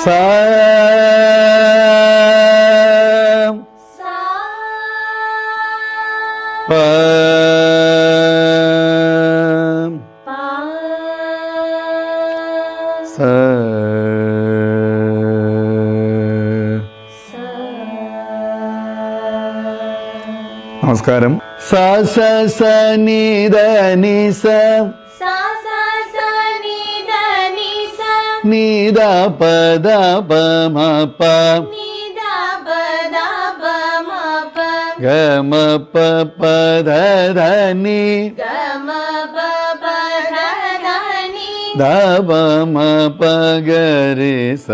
sa നമസ്കാരം. സ സ സ നി ദ നി സ നീ ദ പ ദ പ മ പ ഗ മ പ പ ധ ധ നി ധ ದಾಪ ಮ ಪಗರಿ ಸ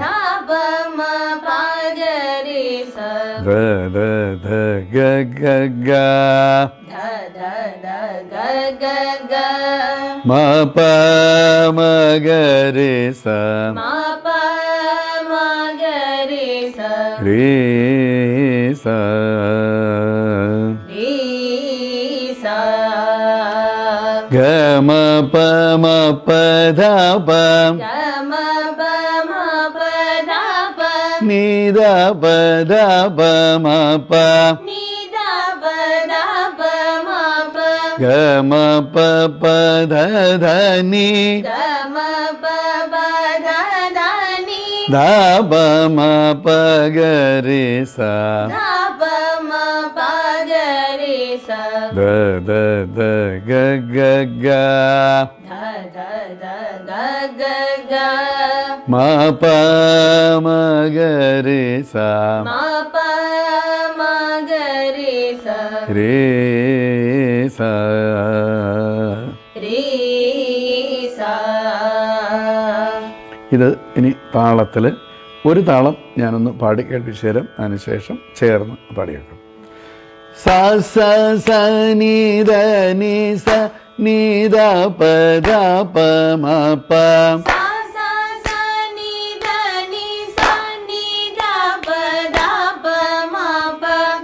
ದಾಪ ಮ ಪಗರಿ ಸ ದ ದ ದ ಗ ಗ ಗ ದ ದ ದ ಗ ಗ ಗ ಮ ಪ ಮ ಗರಿ ಸ ಮ ಪ ಮ ಗರಿ ಸ ರೀ ಸ గమ పమ పదప గమ పమ పదప నిద పదప మప నిద పదప మప గమ ప. పద ధని గమ ప పద ధని ద పమ సా. ഗ da da ga ga ga നി ധ പ ga ഗ. രി സ ധ ധ ധ ഗ ഗ. ഗ മ പ മ ഗ രി സ. രി സ. ഇത് ഇനി താളത്തിൽ ഒരു താളം ഞാനൊന്ന് പാടി കേൾപ്പിച്ചു തരാം. അതിനുശേഷം ചേർന്ന് പാടിയേക്കും. സ സ സ നീ ദ നീ സ നീ ദ പ ദ പ മ പ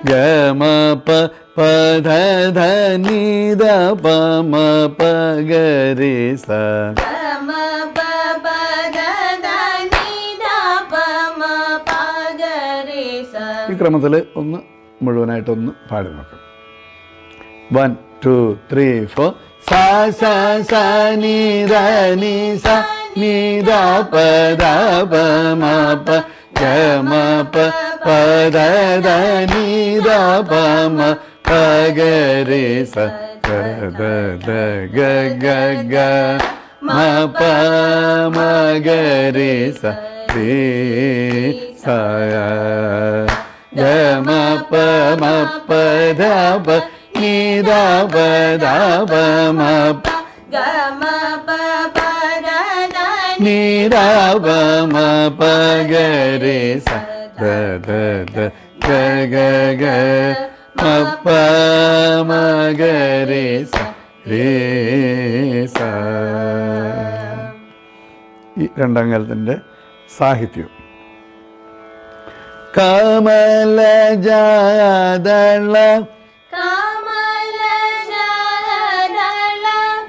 ഗ മ പ പ ധ ധ നീ ദ പ മ പ ഗ രി സ ഈ ക്രമത്തിൽ ഒന്ന് മുഴുവനായിട്ടൊന്ന് പാടി നോക്കാം. വൺ ടു ത്രീ ഫോർ സ സ സ നീ ദ നീ സ നീ ദ പ ദ പ മ പ ഗ മ പ പ ദ ദ നീ ദ പ മ ഗ രി സ ഗ ദ ധ ഗ ഗ ഗ മ പ മ ഗ രി സ സ മ പ മ പ ധ പ നീ ദ പ ദ പ മ പ ദ പ മ പ ഗ രി സ രണ്ടാം കാലത്തിന്റെ സാഹിത്യം கமல ஜாதள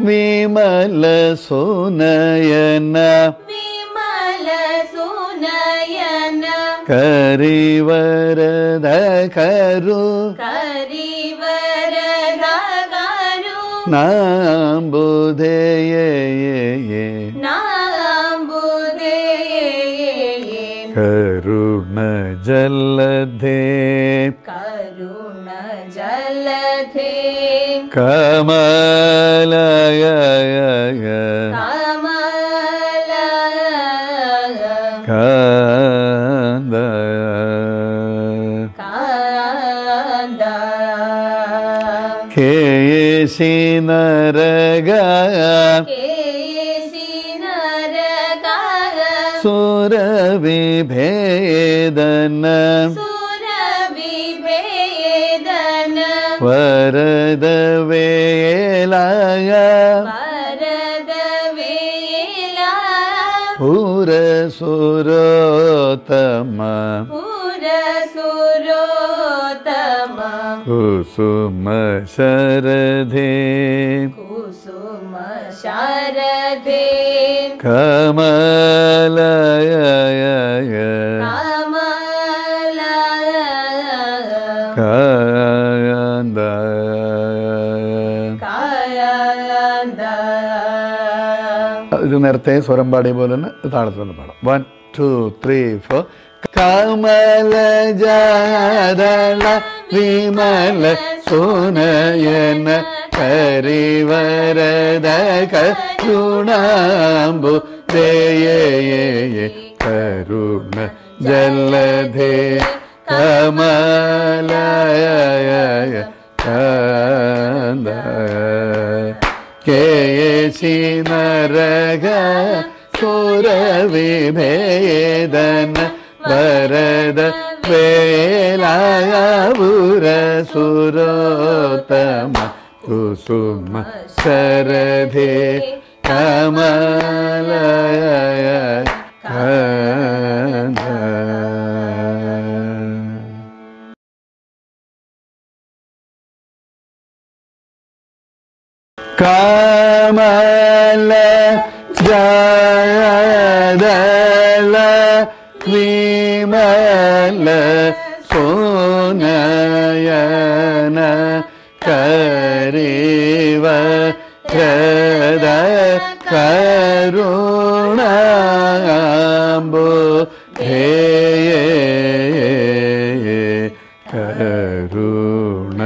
விமல சுனயன விமல சுனயன கரிவரத கரு கரிவரத கரு நாம்புதேயே ജലധേ. കരുണ ജലധേ കമലയ കമല കാന്ത കാന്ത കേശി നരക सुरविभेदन सुरविभेदन सूरवि भेदने। वरदवे पर सूरमा कुसुम शरधे कुसुम शारदे कमलय कमल कायन्द कायन्द ഇത് നേരത്തെ സ്വരം പാടിയ പോലെ തന്നെ താളത്തിൽ നിന്ന് പാടാം വൺ ടു ത്രീ ഫോർ मल जल विमल सुनयन करिवरदक सुनाम्बु दे करुण जलधे कमल വേലായൂര സുരോത്തമ കുസുമ ശരധേ കമലയ കമല ജയദള കരുണാംബു ഹേ കരുണ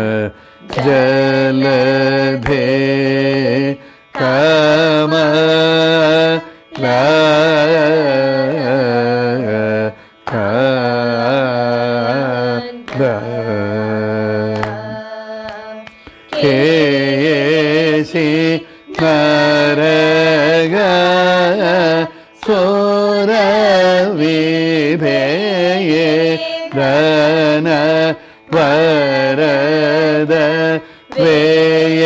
ജലധേ കമ കേശി നരക பவன வரத வேய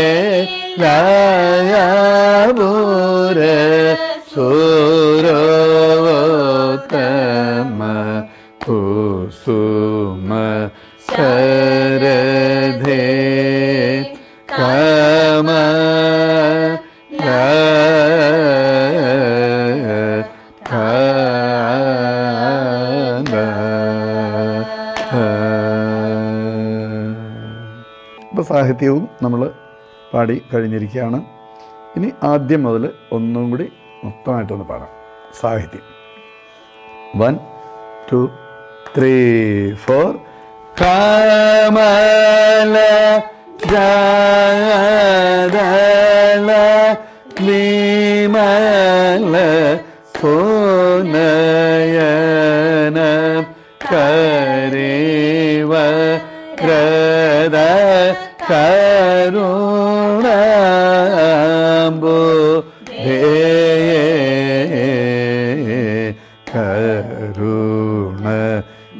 ഇപ്പം സാഹിത്യവും നമ്മൾ പാടി കഴിഞ്ഞിരിക്കുകയാണ്. ഇനി ആദ്യം മുതൽ ഒന്നും കൂടി മൊത്തമായിട്ടൊന്ന് പാടാം. സാഹിത്യം. One two three four. Kamala ജാദല വിമല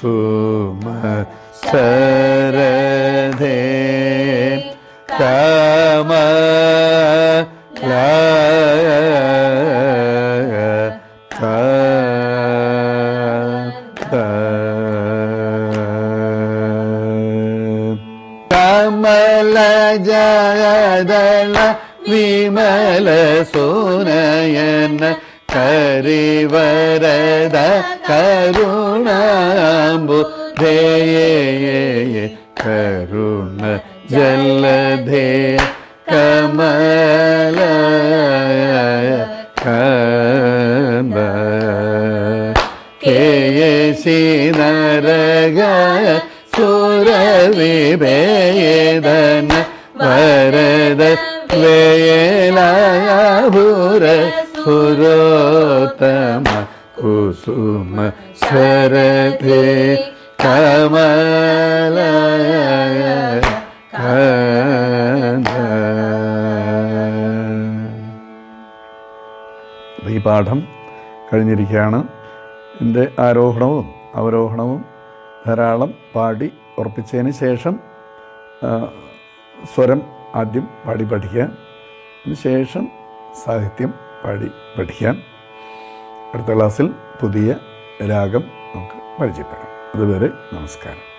சும சரதே கம கமல ஜயதல விமல சோனயன കരിവരദ കരുണാമ്പു. ധേയേ കരുണ ജലധേ കമല കന്ദ കേയസി നരക സുര വിവേദന വരദ വേലാഭുര സുരോത്തമ കുസുമ ശരഥേ കമല ഈ പാഠം കഴിഞ്ഞിരിക്കുകയാണ്. എന്റെ ആരോഹണവും അവരോഹണവും ധാരാളം പാടി ഉറപ്പിച്ചതിന് ശേഷം സ്വരം ആദ്യം പാടി പഠിക്കുക. അതിന് ശേഷം സാഹിത്യം പാടി പഠിക്കാം അടുത്ത ക്ലാസ്സിൽ പുതിയ രാഗം നമുക്ക് പരിചയപ്പെടാം. അതുവരെ നമസ്കാരം.